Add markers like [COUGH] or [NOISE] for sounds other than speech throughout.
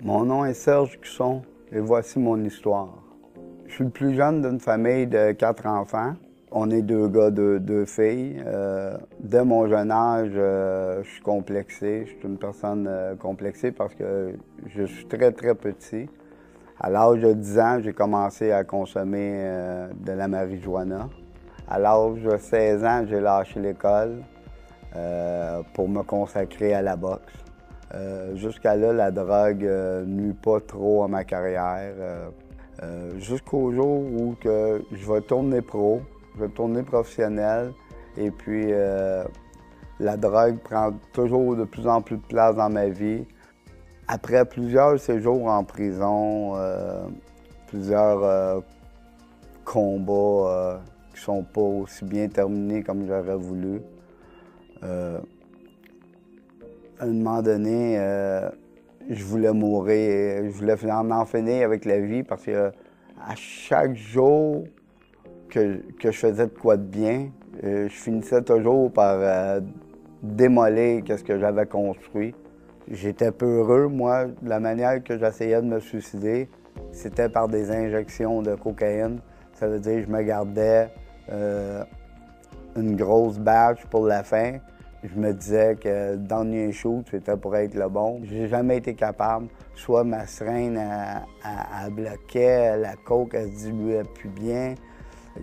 Mon nom est Serge Cusson et voici mon histoire. Je suis le plus jeune d'une famille de quatre enfants. On est deux gars, deux, filles. Euh, dès mon jeune âge, euh, je suis complexé. Je suis une personne euh, complexée parce que je suis très, très petit. À l'âge de 10 ans, j'ai commencé à consommer de la marijuana. À l'âge de 16 ans, j'ai lâché l'école pour me consacrer à la boxe. Jusqu'à là, la drogue nuit pas trop à ma carrière. Jusqu'au jour où que je vais tourner pro je vais tourner professionnel. Et puis, euh, la drogue prend toujours de plus en plus de place dans ma vie. Après plusieurs séjours en prison, euh, plusieurs euh, combats qui sont pas aussi bien terminés comme j'aurais voulu, à un moment donné, je voulais mourir. Je voulais en finir avec la vie parce que à chaque jour, que, je faisais de quoi de bien, euh, je finissais toujours par euh, démolir ce que j'avais construit. J'étais peu heureux, moi, la manière que j'essayais de me suicider, c'était par des injections de cocaïne. Ça veut dire que je me gardais euh, une grosse bâche pour la fin. Je me disais que dans le shoot, c'était pour être le bon. J'ai jamais été capable. Soit ma seringue, à bloquer, la coke, elle se diluait plus bien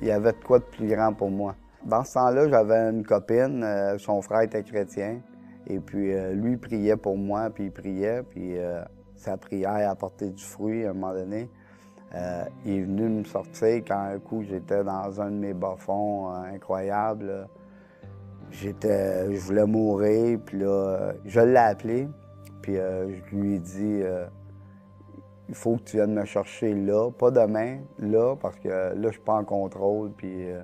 il y avait de quoi de plus grand pour moi. Dans ce temps-là, j'avais une copine, euh, son frère était chrétien, et puis euh, lui priait pour moi, puis il priait, puis euh, sa prière a porté du fruit à un moment donné. il est venu me sortir quand un coup j'étais dans un de mes bas-fonds incroyables. J'étais, je voulais mourir, puis là, je l'ai appelé, puis je lui ai dit il faut que tu viennes me chercher là, pas demain, là, parce que là, je suis pas en contrôle, puis euh,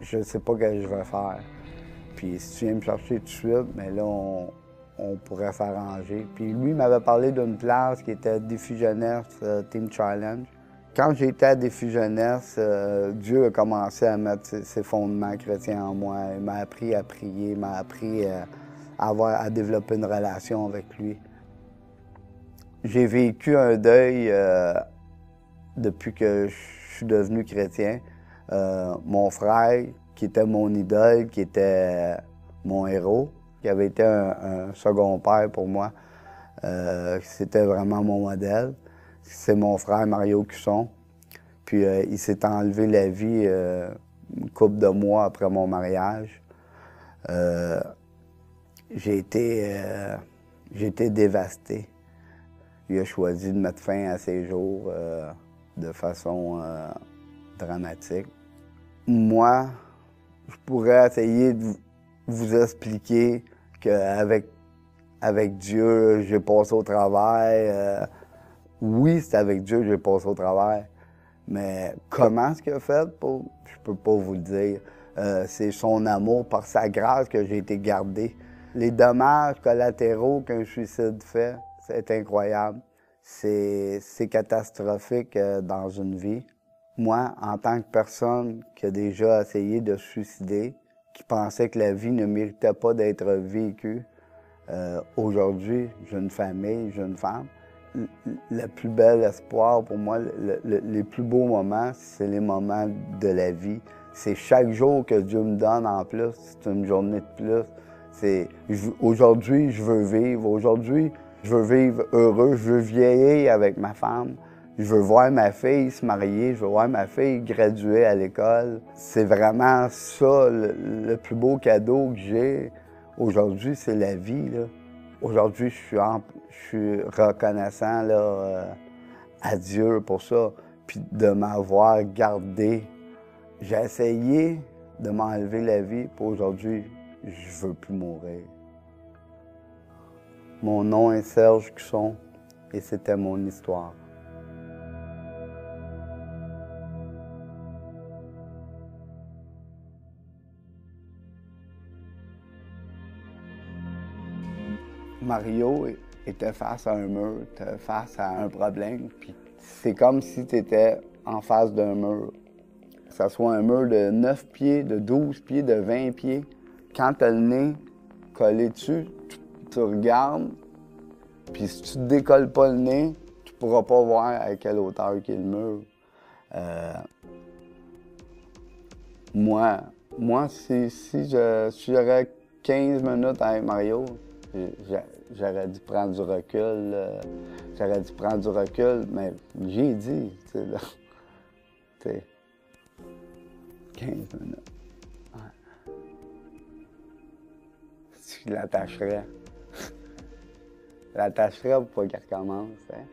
je sais pas ce que je vais faire. Puis si tu viens me chercher tout de suite, mais là, on, pourrait s'arranger. Puis lui m'avait parlé d'une place qui était Défi Jeunesse euh, Team Challenge. Quand j'étais à Défi Jeunesse, euh, Dieu a commencé à mettre ses, fondements chrétiens en moi. Il m'a appris à prier, m'a appris à, avoir, à développer une relation avec lui. J'ai vécu un deuil euh, depuis que je suis devenu chrétien. Euh, mon frère, qui était mon idole, qui était mon héros, qui avait été un, second père pour moi, euh, c'était vraiment mon modèle. C'est mon frère Mario Cusson. Puis il s'est enlevé la vie une couple de mois après mon mariage. j'ai été, été dévasté il a choisi de mettre fin à ses jours euh, de façon euh, dramatique. Moi, je pourrais essayer de vous expliquer qu'avec avec Dieu, j'ai passé au travail. Euh, oui, c'est avec Dieu que j'ai passé au travail. Mais comment ce qu'il a fait, pour, je peux pas vous le dire. c'est son amour, par sa grâce que j'ai été gardé. Les dommages collatéraux qu'un suicide fait, c'est incroyable. C'est catastrophique euh, dans une vie. Moi, en tant que personne qui a déjà essayé de se suicider, qui pensait que la vie ne méritait pas d'être vécue, euh, aujourd'hui, j'ai une famille, j'ai une femme. Le, plus bel espoir pour moi, les plus beaux moments, c'est les moments de la vie. C'est chaque jour que Dieu me donne en plus, c'est une journée de plus. C'est aujourd'hui, je veux vivre. Aujourd'hui, je veux vivre heureux, je veux vieillir avec ma femme. Je veux voir ma fille se marier, je veux voir ma fille graduer à l'école. C'est vraiment ça, le, plus beau cadeau que j'ai aujourd'hui, c'est la vie. Aujourd'hui, je suis, reconnaissant euh, à Dieu pour ça, puis de m'avoir gardé. J'ai essayé de m'enlever la vie, pour aujourd'hui, je veux plus mourir. Mon nom est Serge Cusson et c'était mon histoire. Mario était face à un mur, face à un problème, puis c'est comme si tu étais en face d'un mur. Que ce soit un mur de 9 pieds, de 12 pieds, de 20 pieds. Quand tu as le nez collé dessus, tu regardes, Puis si tu te décolles pas le nez, tu pourras pas voir à quelle hauteur est le mur. Euh, moi, moi, si, si je si j'aurais 15 minutes avec Mario, j'aurais dû prendre du recul. Euh, j'aurais dû prendre du recul, mais j'ai dit, tu sais, là. [LAUGHS] Tu sais, 15 minutes. Ouais. Tu l'attacherais. [LAUGHS] l'attacherais pour pas qu'elle recommence, hein?